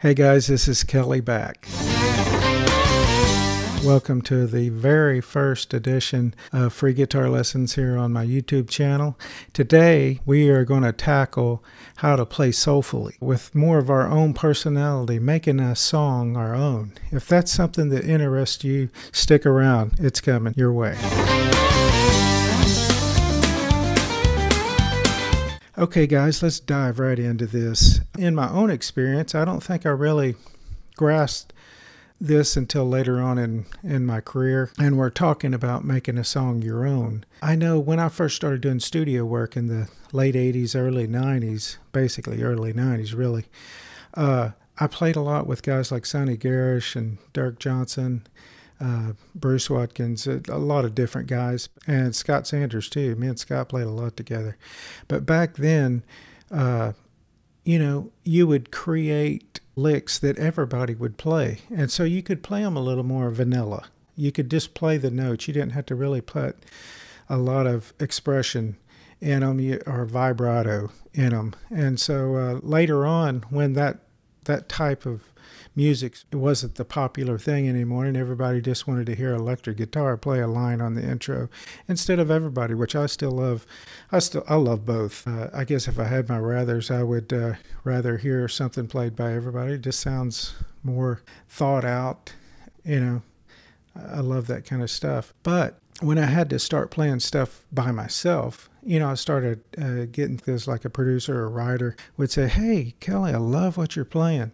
Hey guys, this is Kelly Back. Welcome to the very first edition of Free Guitar Lessons here on my YouTube channel. Today we are going to tackle how to play soulfully with more of our own personality, making a song our own. If that's something that interests you, stick around. It's coming your way. Okay, guys, let's dive right into this. In my own experience, I don't think I really grasped this until later on in, in my career. And we're talking about making a song your own. I know when I first started doing studio work in the late 80s, early 90s, basically early 90s, really, uh, I played a lot with guys like Sonny Garrish and Dirk Johnson uh, Bruce Watkins, a, a, lot of different guys, and Scott Sanders too. Me and Scott played a lot together. But back then, uh, you know, you would create licks that everybody would play, and so you could play them a little more vanilla. You could just play the notes. You didn't have to really put a lot of expression in them or vibrato in them. And so uh, later on, when that that type of music it wasn't the popular thing anymore and everybody just wanted to hear electric guitar play a line on the intro instead of everybody which i still love. I still i love both. Uh, i guess if i had my rathers i would uh, rather hear something played by everybody. It just sounds more thought out you know. I love that kind of stuff. But when I had to start playing stuff by myself, you know, I started uh, getting this like a producer or writer would say, Hey, Kelly, I love what you're playing,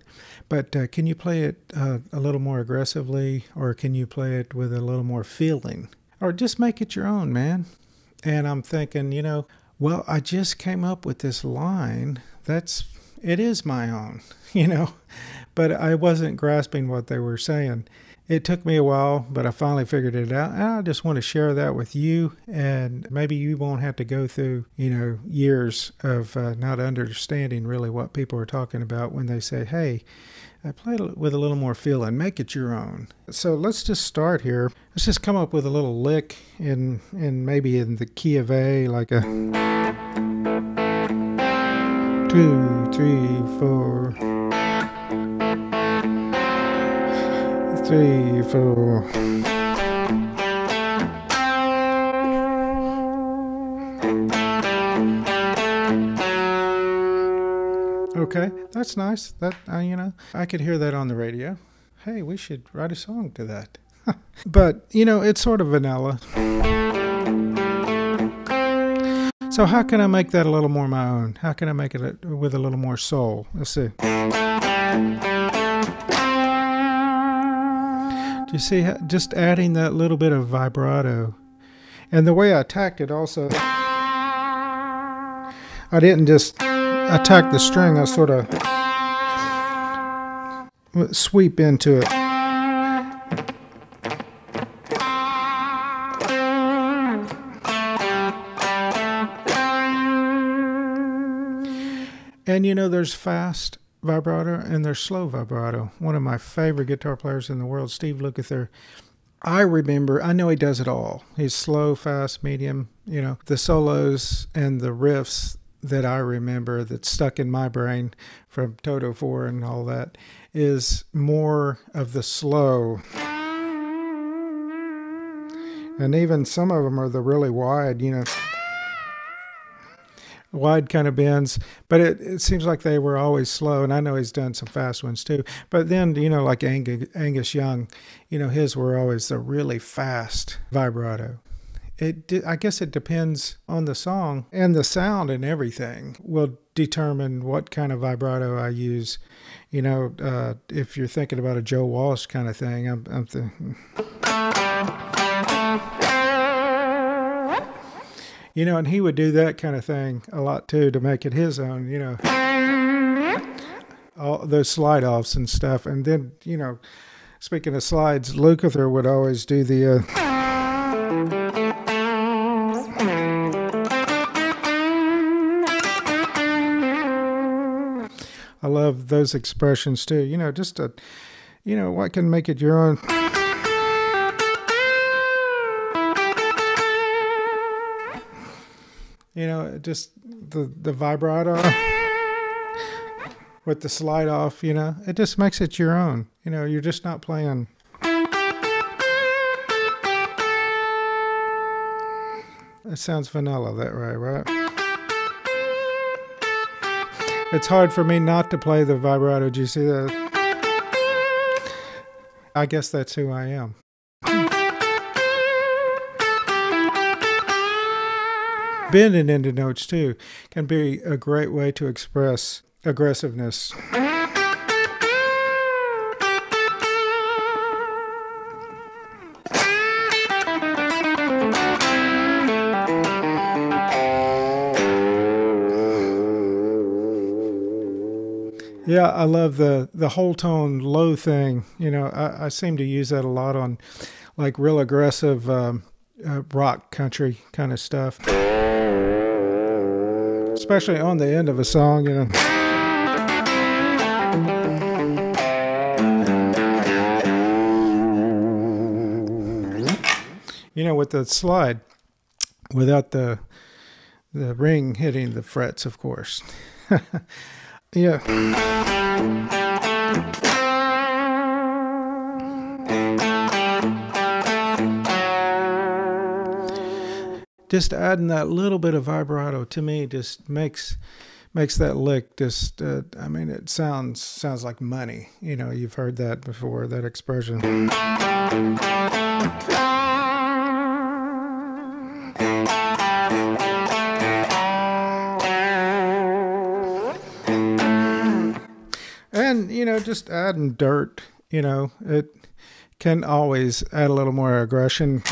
but uh, can you play it uh, a little more aggressively or can you play it with a little more feeling or just make it your own, man? And I'm thinking, you know, well, I just came up with this line. That's, it is my own, you know, but I wasn't grasping what they were saying it took me a while, but I finally figured it out. And I just want to share that with you. And maybe you won't have to go through, you know, years of uh, not understanding really what people are talking about when they say, hey, I play it with a little more feeling. Make it your own. So let's just start here. Let's just come up with a little lick in, in maybe in the key of A, like a two, three, four. Three, four. Okay, that's nice. That uh, you know, I could hear that on the radio. Hey, we should write a song to that. but you know, it's sort of vanilla. So how can I make that a little more my own? How can I make it with a little more soul? Let's see. You see, just adding that little bit of vibrato. And the way I attacked it also, I didn't just attack the string, I sort of sweep into it. And you know, there's fast vibrato and their slow vibrato. One of my favorite guitar players in the world, Steve Lukather. I remember, I know he does it all. He's slow, fast, medium, you know, the solos and the riffs that I remember that stuck in my brain from Toto 4 and all that is more of the slow. And even some of them are the really wide, you know wide kind of bends, but it, it seems like they were always slow. And I know he's done some fast ones too. But then, you know, like Angus, Angus Young, you know, his were always the really fast vibrato. It, I guess it depends on the song and the sound and everything will determine what kind of vibrato I use. You know, uh, if you're thinking about a Joe Walsh kind of thing, I'm, I'm thinking. You know, and he would do that kind of thing a lot too to make it his own, you know. All those slide offs and stuff. And then, you know, speaking of slides, Lukather would always do the. Uh, I love those expressions too. You know, just a, you know, what can make it your own. You know, just the the vibrato. with the slide off, you know, it just makes it your own. You know, you're just not playing. It sounds vanilla that way, right? It's hard for me not to play the vibrato. Do you see that? I guess that's who I am. Bending into notes too can be a great way to express aggressiveness. Yeah, I love the the whole tone low thing. You know, I, I seem to use that a lot on like real aggressive um, uh, rock country kind of stuff, especially on the end of a song. You know. You know, with the slide, without the the ring hitting the frets, of course. Yeah. Just adding that little bit of vibrato to me just makes makes that lick just uh, I mean it sounds sounds like money. You know, you've heard that before, that expression. and you know just adding dirt you know it can always add a little more aggression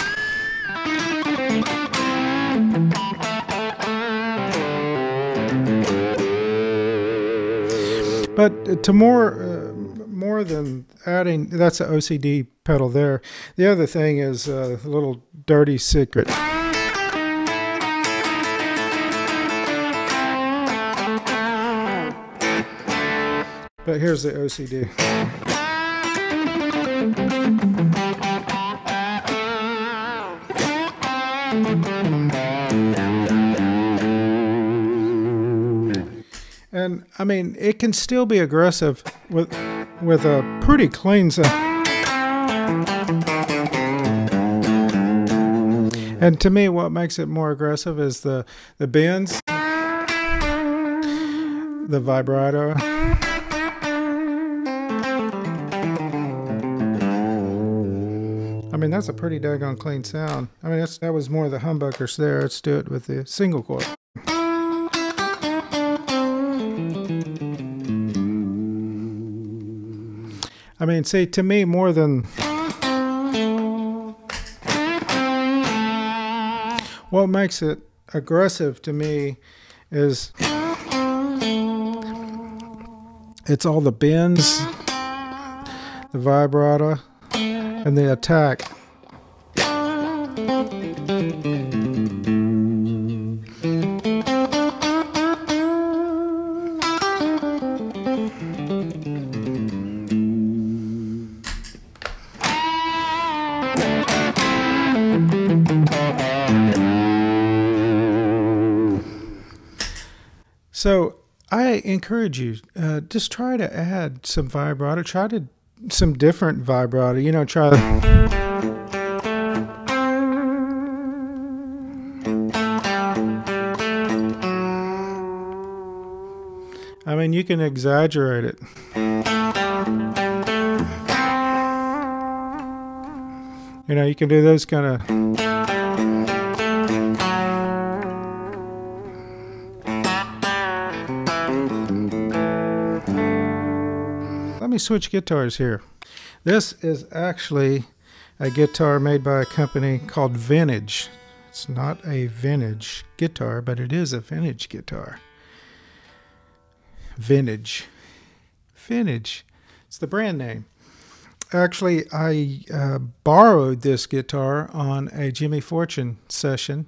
but to more uh, more than adding that's the OCD pedal there the other thing is uh, a little dirty secret But here's the OCD. And I mean, it can still be aggressive with with a pretty clean sound. And to me, what makes it more aggressive is the the bends, the vibrato. I mean, that's a pretty daggone clean sound. I mean, that was more the humbuckers there. Let's do it with the single coil. Mean, see, to me, more than what makes it aggressive to me is it's all the bends, the vibrato, and the attack. So I encourage you, uh, just try to add some vibrato. Try to some different vibrato. You know, try. I mean, you can exaggerate it. You know, you can do those kind of. Switch guitars here. This is actually a guitar made by a company called Vintage. It's not a vintage guitar, but it is a vintage guitar. Vintage. Vintage. It's the brand name. Actually, I uh, borrowed this guitar on a Jimmy Fortune session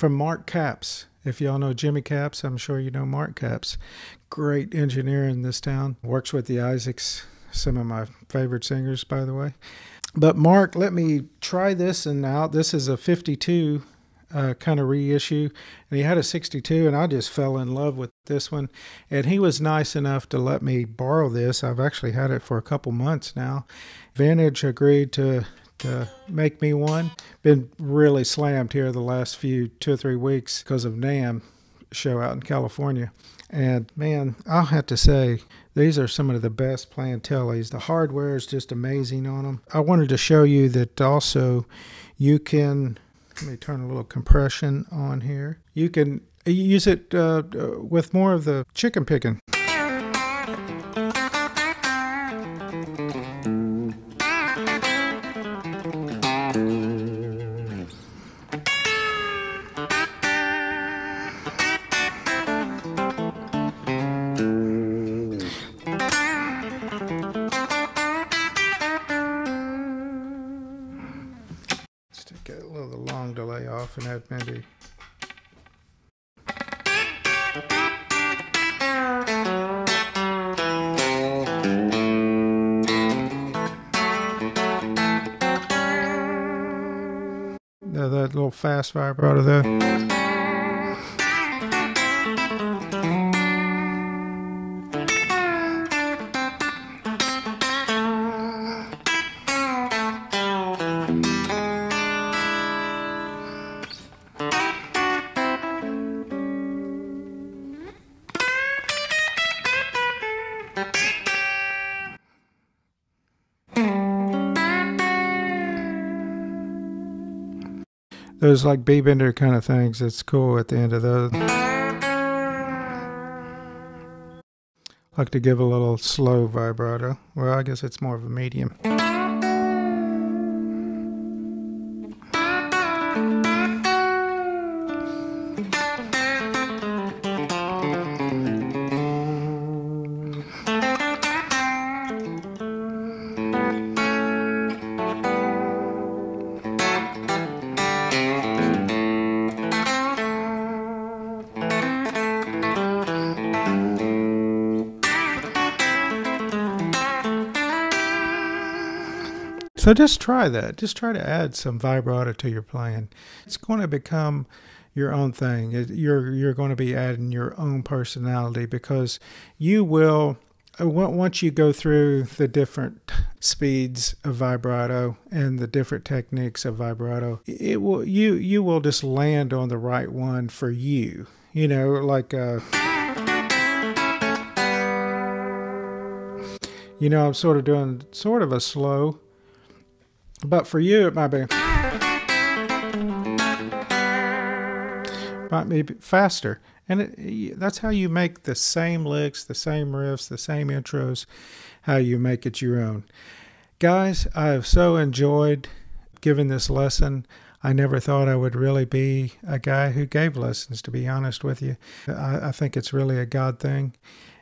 from Mark Capps. If y'all know Jimmy Capps, I'm sure you know Mark Capps. Great engineer in this town. Works with the Isaacs, some of my favorite singers, by the way. But Mark, let me try this and out. This is a 52 uh, kind of reissue, and he had a 62, and I just fell in love with this one. And he was nice enough to let me borrow this. I've actually had it for a couple months now. Vintage agreed to to make me one. Been really slammed here the last few two or three weeks because of NAMM show out in California. And man, I'll have to say, these are some of the best Plantellis. The hardware is just amazing on them. I wanted to show you that also you can, let me turn a little compression on here. You can use it uh, with more of the chicken picking. Long delay off and add maybe that little fast vibrato there. Those like B bender kind of things. It's cool at the end of those. Like to give a little slow vibrato. Well, I guess it's more of a medium. So just try that. Just try to add some vibrato to your playing. It's going to become your own thing. You're you're going to be adding your own personality because you will uh, once you go through the different speeds of vibrato and the different techniques of vibrato, it will you you will just land on the right one for you. You know, like uh, you know, I'm sort of doing sort of a slow but for you, it might be might be faster, and it, that's how you make the same licks, the same riffs, the same intros. How you make it your own, guys. I have so enjoyed giving this lesson. I never thought I would really be a guy who gave lessons, to be honest with you. I, I think it's really a God thing,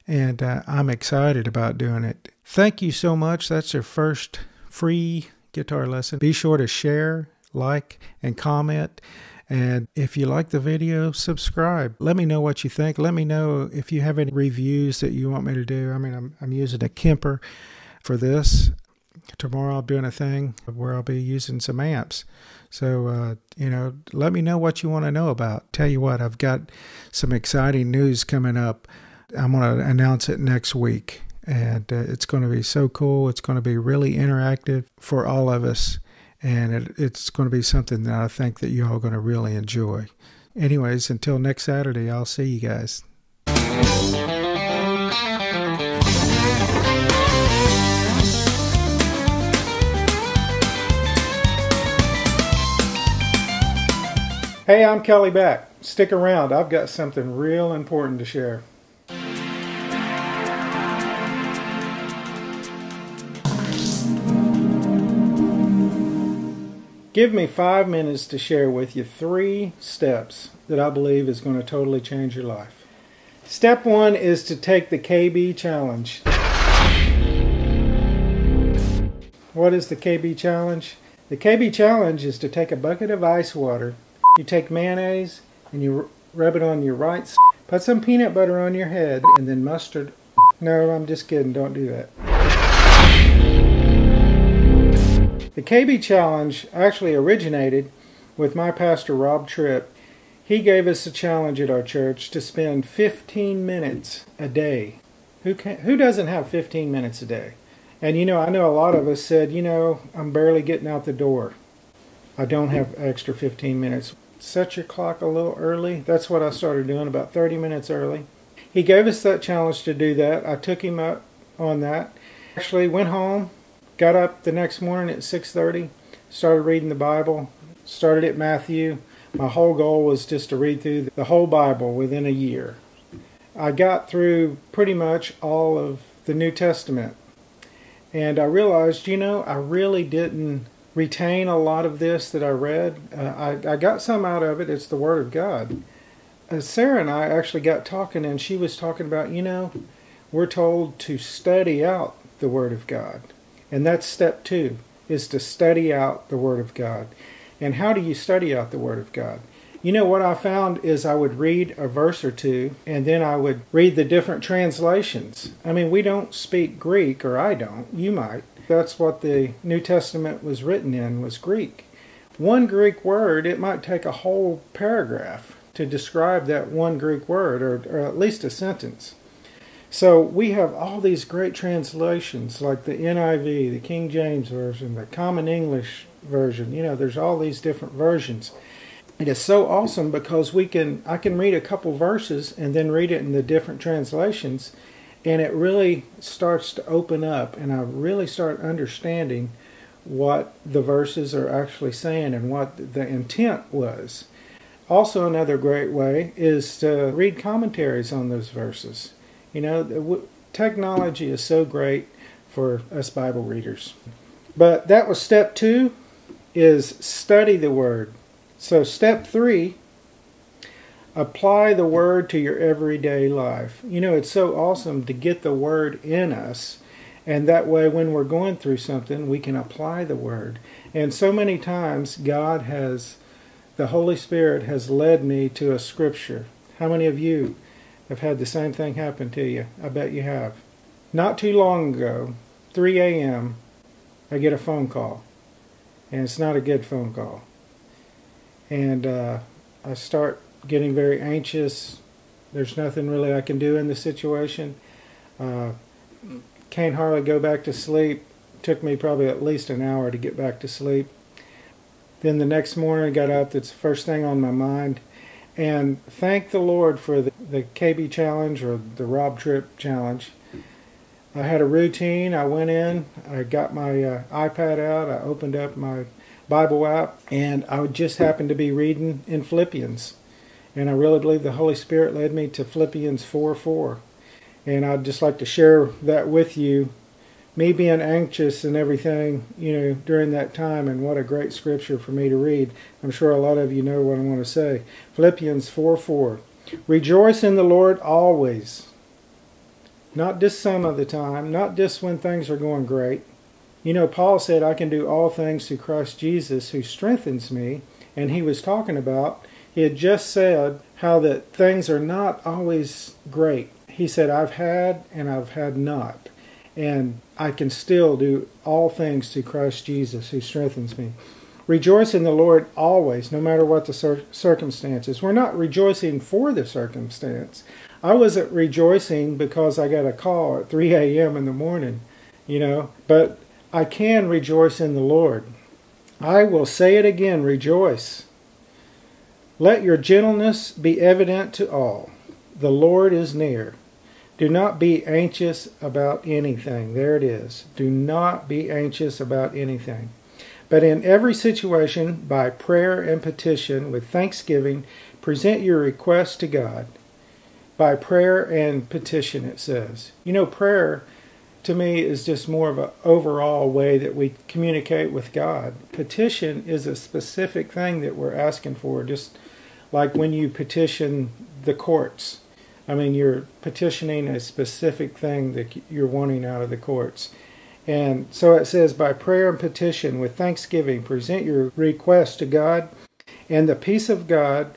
and uh, I'm excited about doing it. Thank you so much. That's your first free guitar lesson. Be sure to share, like, and comment. And if you like the video, subscribe. Let me know what you think. Let me know if you have any reviews that you want me to do. I mean, I'm, I'm using a Kemper for this. Tomorrow I'm doing a thing where I'll be using some amps. So, uh, you know, let me know what you want to know about. Tell you what, I've got some exciting news coming up. I'm going to announce it next week and uh, it's going to be so cool. It's going to be really interactive for all of us, and it, it's going to be something that I think that you all are going to really enjoy. Anyways, until next Saturday, I'll see you guys. Hey, I'm Kelly Back. Stick around, I've got something real important to share. Give me five minutes to share with you three steps that I believe is going to totally change your life. Step one is to take the KB challenge. What is the KB challenge? The KB challenge is to take a bucket of ice water, you take mayonnaise, and you rub it on your right put some peanut butter on your head, and then mustard. No, I'm just kidding, don't do that. The KB Challenge actually originated with my pastor, Rob Tripp. He gave us a challenge at our church to spend 15 minutes a day. Who, can, who doesn't have 15 minutes a day? And you know, I know a lot of us said, you know, I'm barely getting out the door. I don't have extra 15 minutes. Set your clock a little early. That's what I started doing, about 30 minutes early. He gave us that challenge to do that. I took him up on that. Actually went home, got up the next morning at 6:30, started reading the Bible, started at Matthew. My whole goal was just to read through the whole Bible within a year. I got through pretty much all of the New Testament. And I realized, you know, I really didn't retain a lot of this that I read. Uh, I, I got some out of it. It's the Word of God. Uh, Sarah and I actually got talking, and she was talking about, you know, we're told to study out the Word of God. And that's step two, is to study out the Word of God. And how do you study out the Word of God? You know what I found is I would read a verse or two and then I would read the different translations. I mean, we don't speak Greek, or I don't. You might. That's what the New Testament was written in was Greek. One Greek word, it might take a whole paragraph to describe that one Greek word, or, or at least a sentence. So we have all these great translations like the NIV, the King James Version, the Common English Version. You know, there's all these different versions. It is so awesome because we can I can read a couple verses and then read it in the different translations and it really starts to open up and I really start understanding what the verses are actually saying and what the intent was. Also another great way is to read commentaries on those verses. You know, technology is so great for us Bible readers. But that was step 2 is study the word. So step 3 apply the word to your everyday life. You know, it's so awesome to get the word in us. And that way, when we're going through something, we can apply the word. And so many times, God has, the Holy Spirit has led me to a scripture. How many of you have had the same thing happen to you? I bet you have. Not too long ago, 3 a.m., I get a phone call. And it's not a good phone call. And uh, I start getting very anxious. There's nothing really I can do in the situation. Uh, can't hardly go back to sleep. Took me probably at least an hour to get back to sleep. Then the next morning I got up. That's the first thing on my mind. And thank the Lord for the, the KB challenge or the Rob Trip challenge. I had a routine. I went in, I got my uh, iPad out, I opened up my Bible app, and I would just happened to be reading in Philippians. And I really believe the Holy Spirit led me to Philippians 4 4. And I'd just like to share that with you. Me being anxious and everything, you know, during that time, and what a great scripture for me to read. I'm sure a lot of you know what I want to say. Philippians 4 4. Rejoice in the Lord always. Not just some of the time, not just when things are going great. You know, Paul said, I can do all things through Christ Jesus who strengthens me. And he was talking about he had just said how that things are not always great. He said, I've had and I've had not. And I can still do all things through Christ Jesus who strengthens me. Rejoice in the Lord always, no matter what the cir- circumstances. We're not rejoicing for the circumstance. I wasn't rejoicing because I got a call at 3 a.m. in the morning, you know, but I can rejoice in the Lord. I will say it again rejoice. Let your gentleness be evident to all. The Lord is near. Do not be anxious about anything. There it is. Do not be anxious about anything. But in every situation, by prayer and petition, with thanksgiving, present your requests to God. By prayer and petition, it says. You know, prayer to me is just more of an overall way that we communicate with God. Petition is a specific thing that we're asking for, just like when you petition the courts. I mean, you're petitioning a specific thing that you're wanting out of the courts. And so it says, by prayer and petition with thanksgiving, present your request to God, and the peace of God,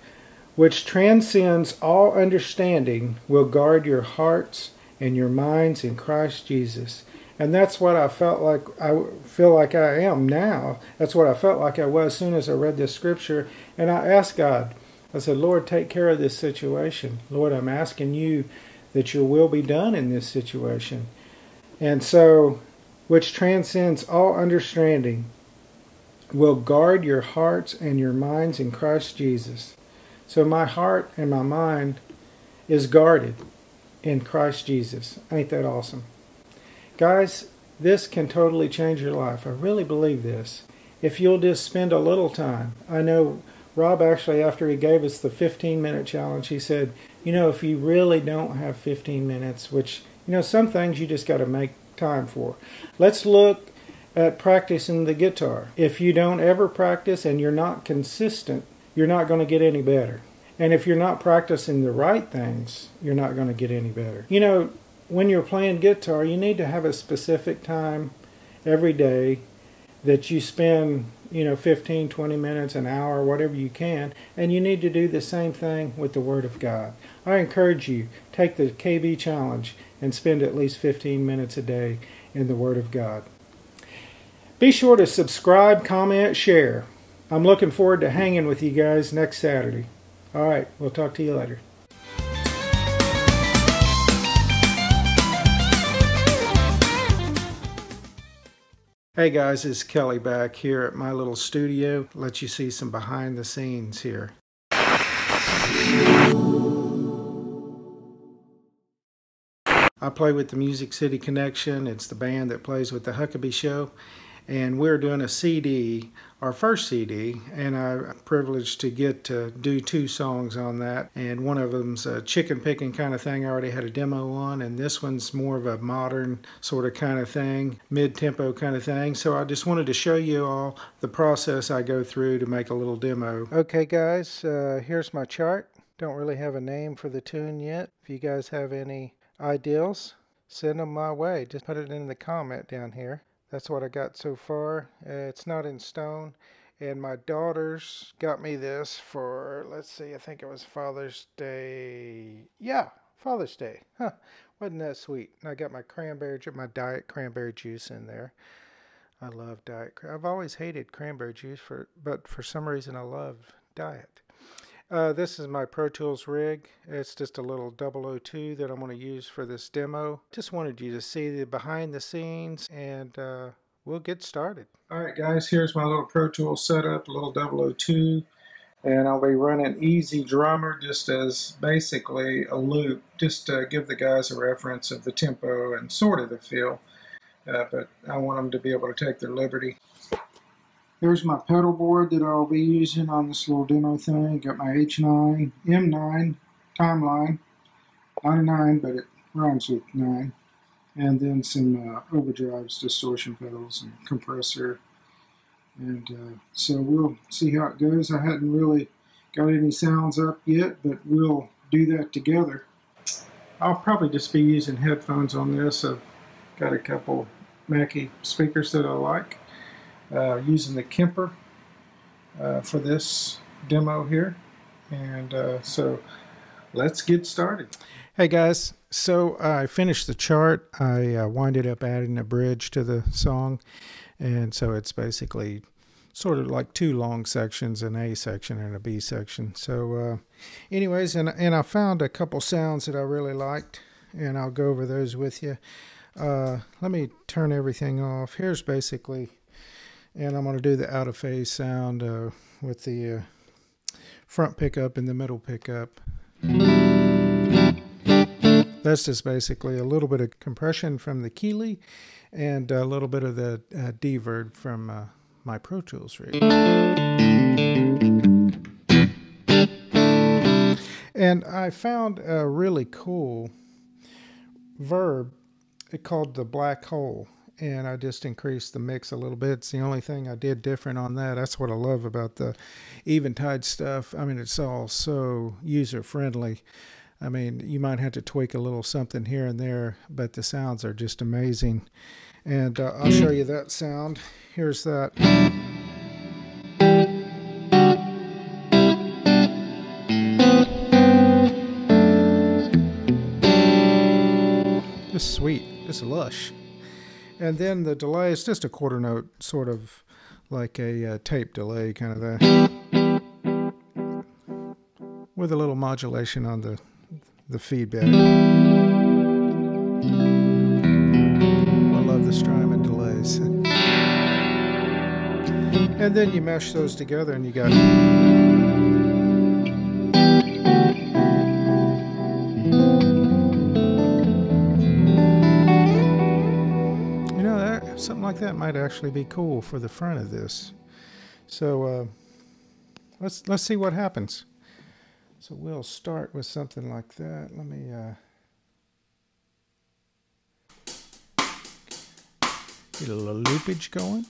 which transcends all understanding, will guard your hearts and your minds in Christ Jesus. And that's what I felt like I feel like I am now. That's what I felt like I was as soon as I read this scripture. And I asked God, I said, Lord, take care of this situation. Lord, I'm asking you that your will be done in this situation. And so, which transcends all understanding, will guard your hearts and your minds in Christ Jesus. So my heart and my mind is guarded in Christ Jesus. Ain't that awesome? Guys, this can totally change your life. I really believe this. If you'll just spend a little time. I know Rob actually, after he gave us the 15 minute challenge, he said, you know, if you really don't have 15 minutes, which, you know, some things you just got to make time for. Let's look at practicing the guitar. If you don't ever practice and you're not consistent, you're not going to get any better. And if you're not practicing the right things, you're not going to get any better. You know, when you're playing guitar, you need to have a specific time every day that you spend, you know, 15, 20 minutes, an hour, whatever you can, and you need to do the same thing with the Word of God. I encourage you, take the KB challenge and spend at least 15 minutes a day in the Word of God. Be sure to subscribe, comment, share. I'm looking forward to hanging with you guys next Saturday. All right, we'll talk to you later. Hey guys, it's Kelly Back here at my little studio. Let you see some behind the scenes here. I play with the Music City Connection. It's the band that plays with the Huckabee Show. And we're doing a CD, our first CD, and I'm privileged to get to do two songs on that. And one of them's a chicken picking kind of thing I already had a demo on, and this one's more of a modern sort of kind of thing, mid tempo kind of thing. So I just wanted to show you all the process I go through to make a little demo. Okay, guys, uh, here's my chart. Don't really have a name for the tune yet. If you guys have any ideals, send them my way. Just put it in the comment down here. That's what I got so far. Uh, it's not in stone. And my daughters got me this for, let's see, I think it was Father's Day. Yeah, Father's Day. Huh. Wasn't that sweet? And I got my cranberry, my diet cranberry juice in there. I love diet. I've always hated cranberry juice, for, but for some reason I love diet. Uh, this is my Pro Tools rig. It's just a little 002 that I'm going to use for this demo. Just wanted you to see the behind the scenes and uh, we'll get started. Alright guys, here's my little Pro Tools setup, a little 002 and I'll be running EZdrummer just as basically a loop just to give the guys a reference of the tempo and sort of the feel. Uh, but I want them to be able to take their liberty. There's my pedal board that I'll be using on this little demo thing. Got my H9, M9 timeline. Not a 9, but it rhymes with 9. And then some uh, overdrives, distortion pedals, and compressor. And uh, so we'll see how it goes. I hadn't really got any sounds up yet, but we'll do that together. I'll probably just be using headphones on this. I've got a couple Mackie speakers that I like uh, using the Kemper uh, for this demo here. And uh, so let's get started. Hey guys, so I finished the chart. I uh, winded up adding a bridge to the song. And so it's basically sort of like two long sections, an A section and a B section. So, uh, anyways, and, and I found a couple sounds that I really liked, and I'll go over those with you. Uh, let me turn everything off. Here's basically and I'm going to do the out of phase sound uh, with the uh, front pickup and the middle pickup. That's just basically a little bit of compression from the Keeley and a little bit of the uh, D-Verb from uh, my Pro Tools rig. And I found a really cool verb called the Blackhole and I just increased the mix a little bit. It's the only thing I did different on that. That's what I love about the Eventide stuff. I mean, it's all so user friendly. I mean, you might have to tweak a little something here and there, but the sounds are just amazing. And uh, I'll show you that sound. Here's that. Just sweet, just lush. And then the delay is just a quarter note, sort of like a uh, tape delay kind of that, with a little modulation on the the feedback. I love the Strymon delays. And then you mesh those together and you got like that might actually be cool for the front of this. So uh, let's let's see what happens. So we'll start with something like that. Let me uh, get a little loopage going.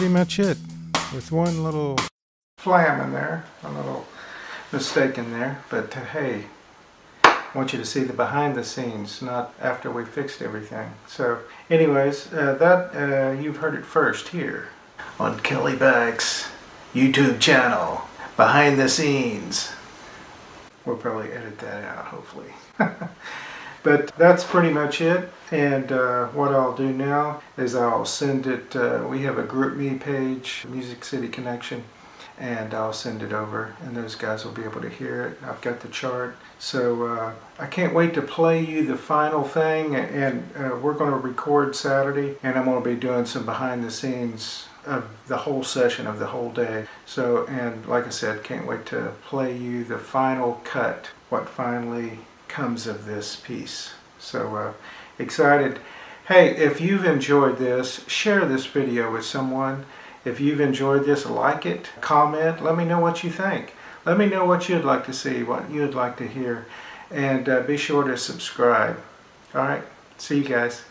Pretty much it. With one little flam in there, a little mistake in there, but uh, hey, I want you to see the behind the scenes, not after we fixed everything. So, anyways, uh, that uh, you've heard it first here on Kelly Back's YouTube channel, behind the scenes. We'll probably edit that out, hopefully. but that's pretty much it. And uh, what I'll do now is I'll send it, uh, we have a GroupMe page, Music City Connection, and I'll send it over and those guys will be able to hear it. I've got the chart. So uh, I can't wait to play you the final thing and uh, we're going to record Saturday and I'm going to be doing some behind the scenes of the whole session of the whole day. So, and like I said, can't wait to play you the final cut, what finally comes of this piece. So uh, excited. Hey, if you've enjoyed this, share this video with someone. If you've enjoyed this, like it, comment, let me know what you think. Let me know what you'd like to see, what you'd like to hear, and uh, be sure to subscribe. All right, see you guys.